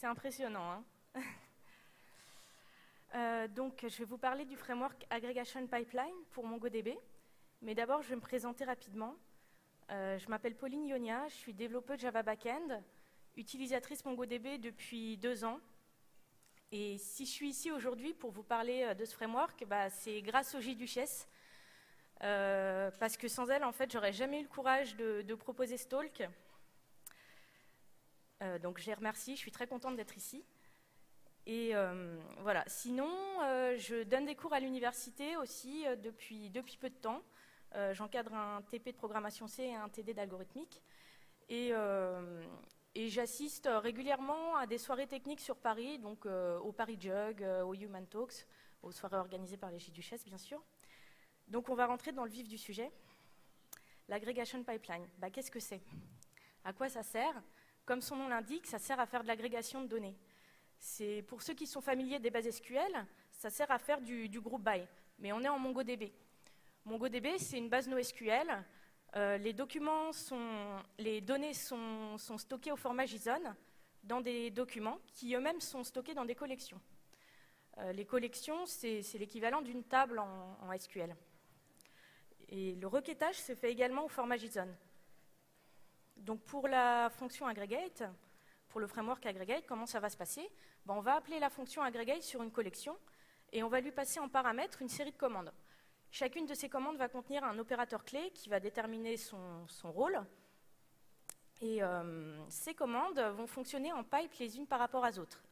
C'est impressionnant. Hein euh, donc, je vais vous parler du framework Aggregation Pipeline pour MongoDB. Mais d'abord, je vais me présenter rapidement. Euh, je m'appelle Pauline Ionia, je suis développeuse Java Backend, utilisatrice MongoDB depuis deux ans. Et si je suis ici aujourd'hui pour vous parler euh, de ce framework, bah, c'est grâce au JDuchesse. Euh, parce que sans elle, en fait, j'aurais jamais eu le courage de, proposer ce talk. Euh, donc, je les remercie, je suis très contente d'être ici. Et voilà. Sinon, je donne des cours à l'université aussi depuis, depuis peu de temps. J'encadre un TP de programmation C et un TD d'algorithmique. Et, j'assiste euh, régulièrement à des soirées techniques sur Paris, donc euh, au Paris Jug, euh, au Human Talks, aux soirées organisées par les J-Duchesses, bien sûr. Donc on va rentrer dans le vif du sujet. L'agrégation pipeline, bah, qu'est-ce que c'est? À quoi ça sert? Comme son nom l'indique, ça sert à faire de l'agrégation de données. C'est pour ceux qui sont familiers des bases SQL, ça sert à faire du, groupe by, mais on est en MongoDB. MongoDB, c'est une base NoSQL euh, les données sont, stockées au format JSON dans des documents qui eux-mêmes sont stockés dans des collections. Euh, les collections, c'est l'équivalent d'une table en, SQL. Et le requêtage se fait également au format JSON. Donc pour la fonction aggregate, pour le framework aggregate, comment ça va se passer? Ben, On va appeler la fonction aggregate sur une collection et on va lui passer en paramètre une série de commandes. Chacune de ces commandes va contenir un opérateur clé qui va déterminer son, rôle. Et euh, ces commandes vont fonctionner en pipe les unes par rapport aux autres.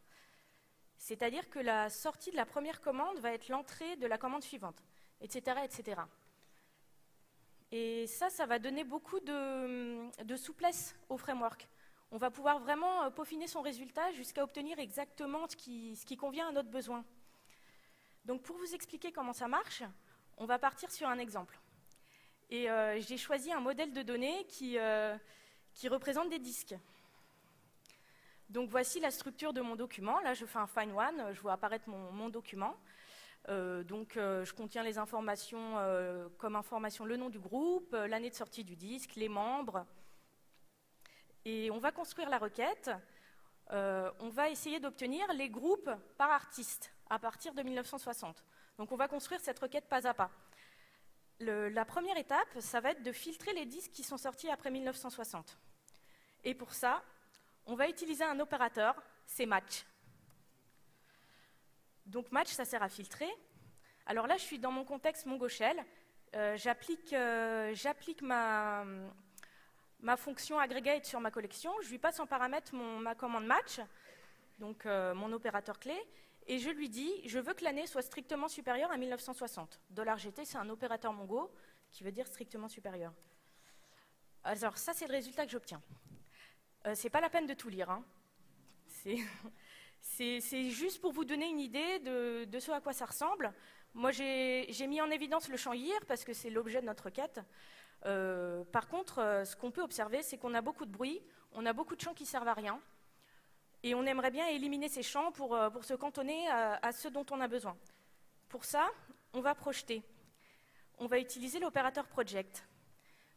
C'est-à-dire que la sortie de la première commande va être l'entrée de la commande suivante, etc., etc. Et ça, ça va donner beaucoup de, souplesse au framework. On va pouvoir vraiment euh, peaufiner son résultat jusqu'à obtenir exactement ce qui, convient à notre besoin. Donc pour vous expliquer comment ça marche, on va partir sur un exemple. Et euh, j'ai choisi un modèle de données qui, euh, qui, représente des disques. Donc voici la structure de mon document. Là, je fais un find one, je vois apparaître mon, document. Euh, donc je contiens les informations comme information le nom du groupe, l'année de sortie du disque, les membres. Et on va construire la requête. on va essayer d'obtenir les groupes par artiste à partir de 1960. Donc on va construire cette requête pas à pas. la première étape, ça va être de filtrer les disques qui sont sortis après 1960. Et pour ça, on va utiliser un opérateur, c'est match. Donc match, ça sert à filtrer. Alors là, je suis dans mon contexte Mongo Shell. Euh, euh, j'applique ma, ma, fonction aggregate sur ma collection. Je lui passe en paramètre ma commande match, donc euh, mon opérateur clé et je lui dis, je veux que l'année soit strictement supérieure à 1960. $GT, c'est un opérateur Mongo qui veut dire strictement supérieur. Alors ça, c'est le résultat que j'obtiens. Euh, c'est pas la peine de tout lire. Hein. Juste pour vous donner une idée de, ce à quoi ça ressemble. Moi, j'ai mis en évidence le champ year parce que c'est l'objet de notre requête. Euh, par contre, euh, ce qu'on peut observer, c'est qu'on a beaucoup de bruit, on a beaucoup de champs qui servent à rien. Et on aimerait bien éliminer ces champs pour, euh, se cantonner à, ceux dont on a besoin. Pour ça, on va projeter. On va utiliser l'opérateur project.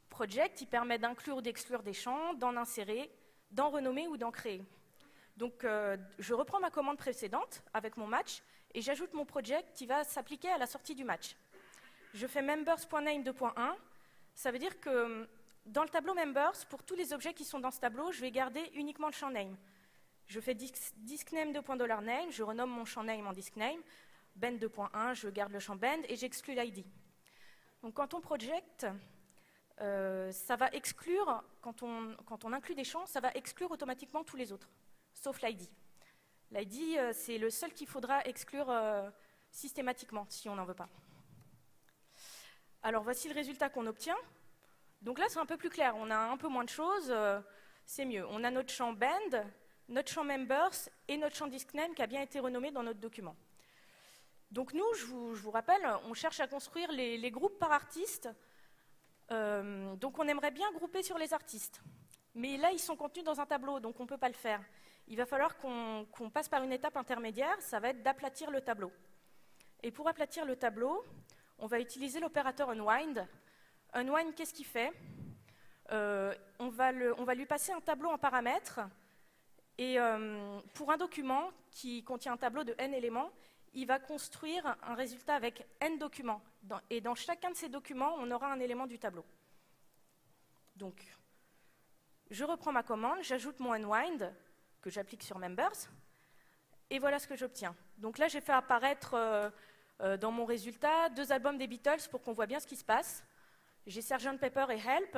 Project, il permet d'inclure ou d'exclure des champs, d'en insérer, d'en renommer ou d'en créer. Donc, euh, je reprends ma commande précédente avec mon match et j'ajoute mon project qui va s'appliquer à la sortie du match. Je fais members.name 2.1. Ça veut dire que dans le tableau members, pour tous les objets qui sont dans ce tableau, je vais garder uniquement le champ name. Je fais diskname 2.name, je renomme mon champ name en diskname, bend 2.1, je garde le champ bend et j'exclus l'id. Donc quand on project, euh, ça va exclure, quand on, quand on, inclut des champs, ça va exclure automatiquement tous les autres, sauf l'id. L'id, euh, c'est le seul qu'il faudra exclure euh, systématiquement si on n'en veut pas. Alors voici le résultat qu'on obtient. Donc là, c'est un peu plus clair. On a un peu moins de choses, c'est mieux. On a notre champ bend, notre champ members et notre champ diskname qui a bien été renommé dans notre document. Donc nous, je vous, rappelle, on cherche à construire les, groupes par artiste. Euh, donc on aimerait bien grouper sur les artistes. Mais là, ils sont contenus dans un tableau, donc on ne peut pas le faire. Il va falloir qu'on passe par une étape intermédiaire, ça va être d'aplatir le tableau. Et pour aplatir le tableau, on va utiliser l'opérateur unwind. Unwind, qu'est-ce qu'il fait? Euh, on, va on va lui passer un tableau en paramètres Et pour un document qui contient un tableau de n éléments, il va construire un résultat avec n documents. et dans chacun de ces documents, on aura un élément du tableau. Donc, je reprends ma commande, j'ajoute mon unwind que j'applique sur members, et voilà ce que j'obtiens. Donc là, j'ai fait apparaître euh, euh, dans mon résultat deux albums des Beatles pour qu'on voit bien ce qui se passe. J'ai Sgt Pepper et Help,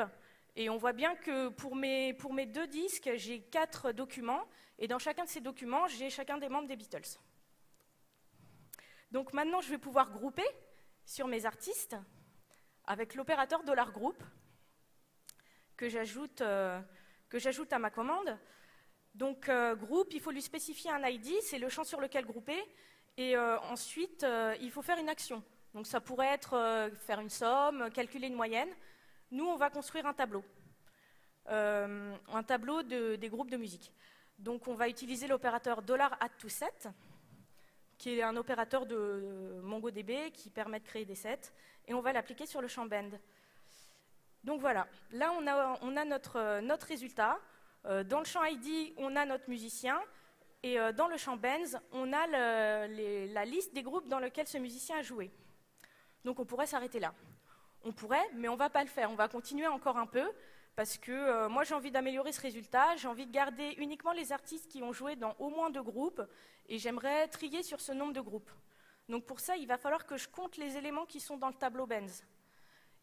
et on voit bien que pour mes, pour mes deux disques, j'ai quatre documents, et dans chacun de ces documents, j'ai chacun des membres des Beatles. Donc maintenant, je vais pouvoir grouper sur mes artistes avec l'opérateur $group que j'ajoute euh, à ma commande. Donc euh, groupe, il faut lui spécifier un ID, c'est le champ sur lequel grouper, et euh, ensuite il faut faire une action. Donc ça pourrait être faire une somme, calculer une moyenne. Nous, on va construire un tableau, un tableau des groupes de musique. Donc on va utiliser l'opérateur $add qui est un opérateur de MongoDB qui permet de créer des sets, et on va l'appliquer sur le champ bend. Donc voilà, là on a, notre, résultat. Euh, dans le champ ID, on a notre musicien, et euh, dans le champ Benz, on a la liste des groupes dans lesquels ce musicien a joué. Donc on pourrait s'arrêter là. On pourrait, mais on ne va pas le faire. On va continuer encore un peu, parce que euh, moi j'ai envie d'améliorer ce résultat, j'ai envie de garder uniquement les artistes qui ont joué dans au moins deux groupes, et j'aimerais trier sur ce nombre de groupes. Donc pour ça, il va falloir que je compte les éléments qui sont dans le tableau Benz.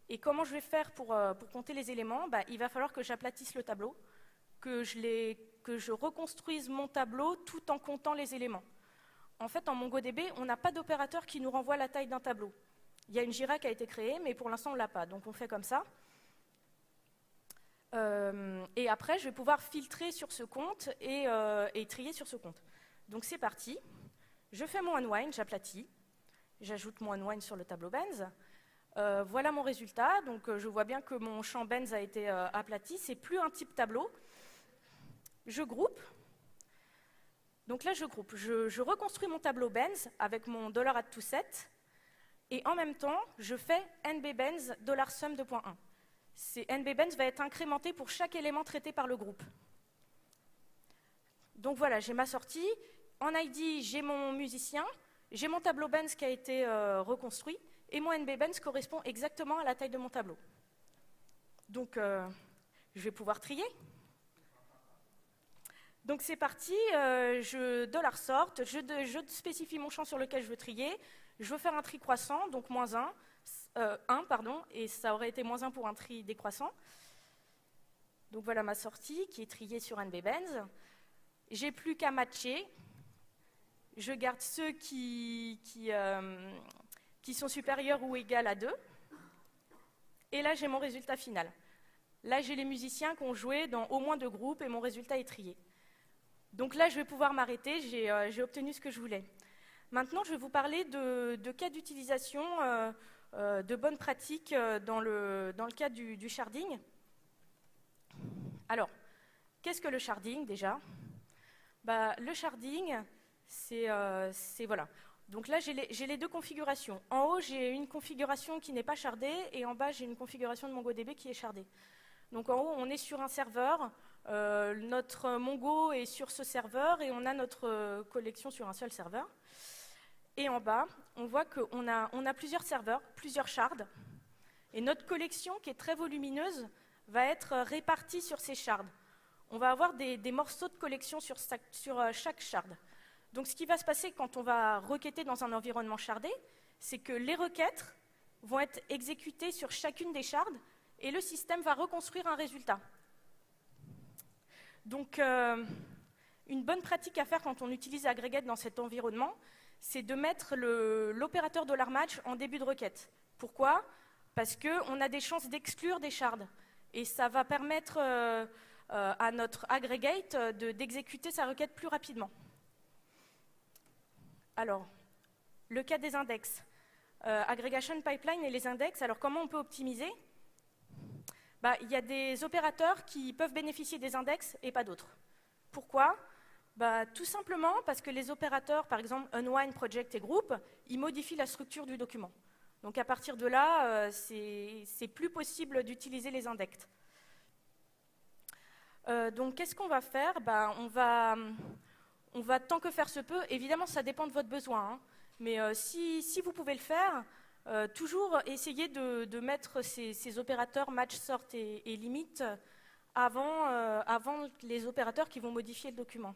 Et comment je vais faire pour, euh, compter les éléments? Bah, Il va falloir que j'aplatisse le tableau, que je, reconstruise mon tableau tout en comptant les éléments. En fait, en MongoDB, on n'a pas d'opérateur qui nous renvoie la taille d'un tableau. Il y a une Jira qui a été créée, mais pour l'instant, on ne l'a pas. Donc on fait comme ça. Euh, et après, je vais pouvoir filtrer sur ce compte euh, et, trier sur ce compte. Donc c'est parti. Je fais mon unwind, j'aplatis. J'ajoute mon unwind sur le tableau Benz. Euh, voilà mon résultat. Donc je vois bien que mon champ Benz a été aplati. C'est plus un type tableau. Je groupe. Donc là, je groupe. Je, reconstruis mon tableau Benz avec mon $add to set. Et en même temps, je fais nbbenz $sum 2.1 nbbenz va être incrémenté pour chaque élément traité par le groupe. Donc voilà, j'ai ma sortie. En ID, j'ai mon musicien, j'ai mon tableau Benz qui a été euh, reconstruit, et mon nbbenz correspond exactement à la taille de mon tableau. Donc, euh, je vais pouvoir trier. Donc c'est parti, euh, je dollar sort, je, je, spécifie mon champ sur lequel je veux trier, je veux faire un tri croissant, donc moins 1, 1, euh, pardon, et ça aurait été moins 1 pour un tri décroissant. Donc voilà ma sortie qui est triée sur NBBenz. J'ai plus qu'à matcher. Je garde ceux qui, qui, euh, qui sont supérieurs ou égaux à 2. Et là, j'ai mon résultat final. Là, j'ai les musiciens qui ont joué dans au moins deux groupes et mon résultat est trié. Donc là, je vais pouvoir m'arrêter, j'ai euh, obtenu ce que je voulais. Maintenant, je vais vous parler de, cas d'utilisation euh, de bonnes pratiques euh, dans le, cadre du, sharding. Alors, qu'est-ce que le sharding déjà? Bah, Le sharding, euh, c'est voilà. Donc là, j'ai les, les, deux configurations. En haut, j'ai une configuration qui n'est pas shardée, et en bas, j'ai une configuration de MongoDB qui est shardée. Donc en haut, on est sur un serveur, notre Mongo est sur ce serveur, et on a notre collection sur un seul serveur. Et en bas, on voit qu'on a, plusieurs serveurs, plusieurs shards. Et notre collection, qui est très volumineuse, va être répartie sur ces shards. On va avoir des, morceaux de collection sur, euh, chaque shard. Donc ce qui va se passer quand on va requêter dans un environnement shardé, c'est que les requêtes vont être exécutées sur chacune des shards et le système va reconstruire un résultat. Donc, euh, une bonne pratique à faire quand on utilise Aggregate dans cet environnement, c'est de mettre l'opérateur $match en début de requête. Pourquoi? Parce qu'on a des chances d'exclure des shards. Et ça va permettre euh, euh, à notre aggregate d'exécuter sa requête plus rapidement. Alors, le cas des index. aggregation pipeline et les index, alors comment on peut optimiser? Bah, Il y a des opérateurs qui peuvent bénéficier des index et pas d'autres. Pourquoi? Bah, Tout simplement parce que les opérateurs, par exemple Unwind, Project et Group, ils modifient la structure du document. Donc à partir de là, euh, c'est plus possible d'utiliser les index. donc, qu'est-ce qu'on va faire? Ben, on, va, tant que faire se peut, évidemment, ça dépend de votre besoin, hein. mais si, si, vous pouvez le faire, toujours essayer de, mettre ces, opérateurs match, sort et, limite avant, avant les opérateurs qui vont modifier le document.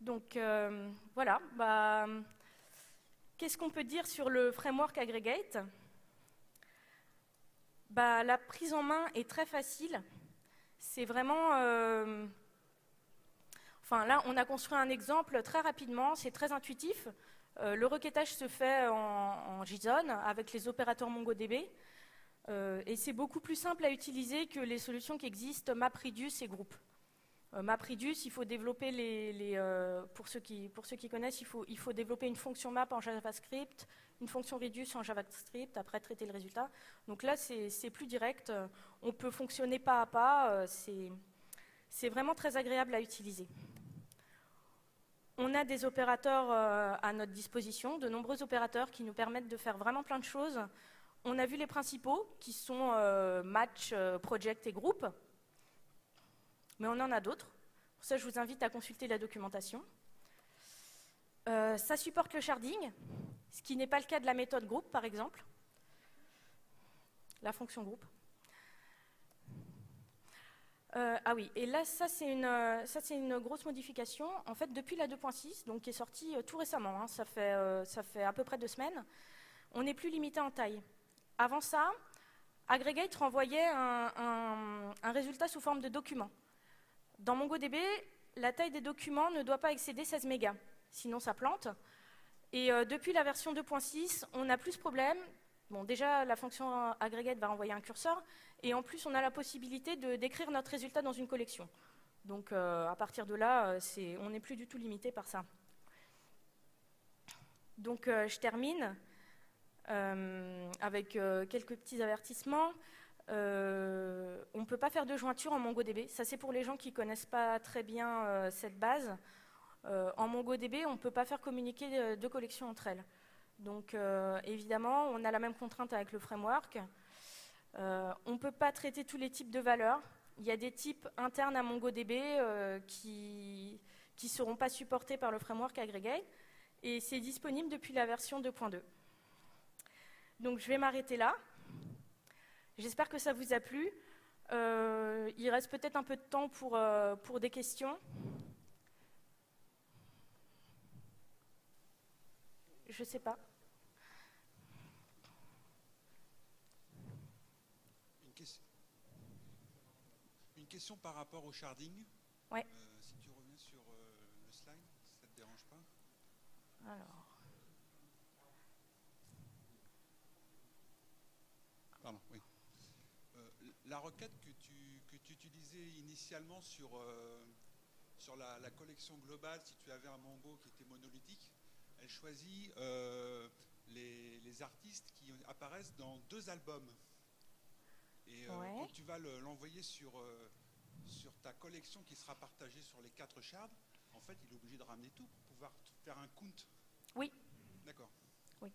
Donc euh, voilà, bah, qu'est-ce qu'on peut dire sur le framework Aggregate? Bah, La prise en main est très facile. C'est vraiment... Euh, là, on a construit un exemple très rapidement, c'est très intuitif. Euh, le requêtage se fait en, JSON avec les opérateurs MongoDB. et c'est beaucoup plus simple à utiliser que les solutions qui existent, MapReduce et Group. Euh, MapReduce, il faut développer les, euh, pour, ceux qui, connaissent, il faut, il faut développer une fonction map en JavaScript, une fonction reduce en JavaScript, après traiter le résultat. Donc là, c'est plus direct. On peut fonctionner pas à pas. Euh, c'est vraiment très agréable à utiliser. On a des opérateurs à notre disposition, de nombreux opérateurs qui nous permettent de faire vraiment plein de choses. On a vu les principaux, qui sont match, project et groupe mais on en a d'autres. Pour ça, je vous invite à consulter la documentation. Euh, ça supporte le sharding, ce qui n'est pas le cas de la méthode groupe, par exemple, la fonction groupe. Euh, ah oui, et là, ça c'est une, une, grosse modification. En fait, depuis la 2.6, donc qui est sortie euh, tout récemment, hein, ça, fait, ça fait à peu près deux semaines, on n'est plus limité en taille. Avant ça, Aggregate renvoyait un, un résultat sous forme de document. Dans MongoDB, la taille des documents ne doit pas excéder 16 mégas, sinon ça plante. Et euh, depuis la version 2.6, on n'a plus ce problème. Bon, déjà, la fonction aggregate va renvoyer un curseur, et en plus, on a la possibilité de décrire notre résultat dans une collection. Donc, euh, à partir de là, euh, on n'est plus du tout limité par ça. Donc, je termine avec quelques petits avertissements. Euh, on ne peut pas faire de jointure en MongoDB. Ça, c'est pour les gens qui ne connaissent pas très bien euh, cette base. Euh, en MongoDB, on ne peut pas faire communiquer deux collections entre elles. Donc, évidemment, on a la même contrainte avec le framework. on ne peut pas traiter tous les types de valeurs. Il y a des types internes à MongoDB qui ne seront pas supportés par le framework Aggregate. Et c'est disponible depuis la version 2.2. Donc, je vais m'arrêter là. J'espère que ça vous a plu. Euh, il reste peut-être un peu de temps euh, pour des questions. Je ne sais pas. Une question, par rapport au sharding. Ouais. Euh, si tu reviens sur le slide, ça ne te dérange pas Alors. Pardon, oui la requête que tu, utilisais initialement sur, euh, sur la, collection globale, si tu avais un Mongo qui était monolithique, elle choisit euh, les, artistes qui apparaissent dans deux albums. Et euh, quand tu vas l'envoyer sur, sur ta collection qui sera partagée sur les quatre shards, en fait, il est obligé de ramener tout pour pouvoir faire un count. Oui. D'accord. Oui.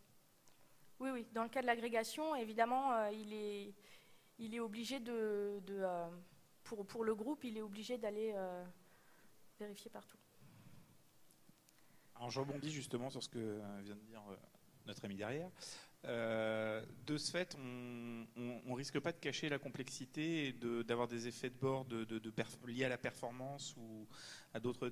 Oui, oui. Dans le cas de l'agrégation, évidemment, il est il est obligé de, euh, pour, pour, le groupe, il est obligé d'aller euh, vérifier partout. Alors je rebondis justement sur ce que vient de dire euh, notre ami derrière. De ce fait, on, ne risque pas de cacher la complexité et d'avoir des effets de bord liés à la performance ou à d'autres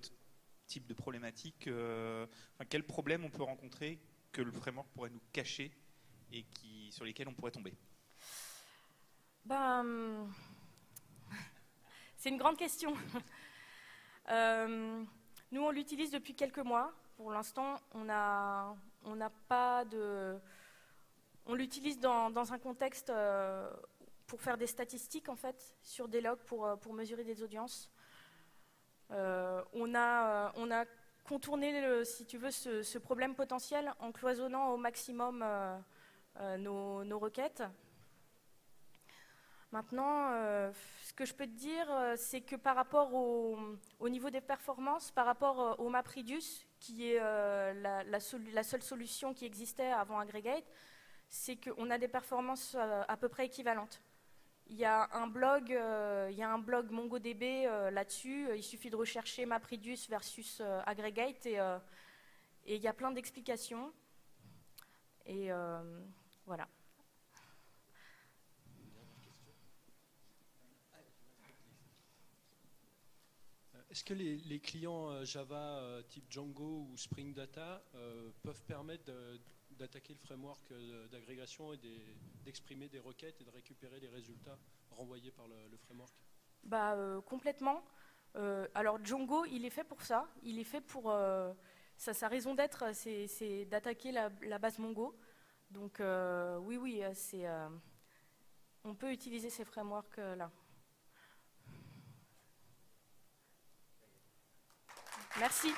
types de problématiques. enfin, quels problèmes on peut rencontrer que le framework pourrait nous cacher et sur lesquels on pourrait tomber? Ben, C'est une grande question. Euh, nous, on l'utilise depuis quelques mois. Pour l'instant, on n'a pas de... On l'utilise dans, un contexte euh, pour faire des statistiques, en fait, sur des logs pour, euh, mesurer des audiences. on, a, on a contourné, si tu veux, ce, problème potentiel en cloisonnant au maximum nos, requêtes Maintenant, euh, ce que je peux te dire, euh, c'est que par rapport au, niveau des performances, par rapport euh, au MapReduce, qui est la, seule solution qui existait avant Aggregate, c'est qu'on a des performances à peu près équivalentes. Il y a un blog, il y a un blog MongoDB là-dessus. Il suffit de rechercher MapReduce versus Aggregate et, il y a plein d'explications. Et voilà. Est-ce que les, clients euh, Java euh, type Django ou Spring Data euh, peuvent permettre d'attaquer le framework d'agrégation et d'exprimer des requêtes et de récupérer les résultats renvoyés par le, framework? Bah, Complètement. alors Django, il est fait pour ça. Il est fait pour... Sa raison d'être, c'est d'attaquer la, la, base Mongo. Donc oui, oui, c'est... on peut utiliser ces frameworks-là. Merci.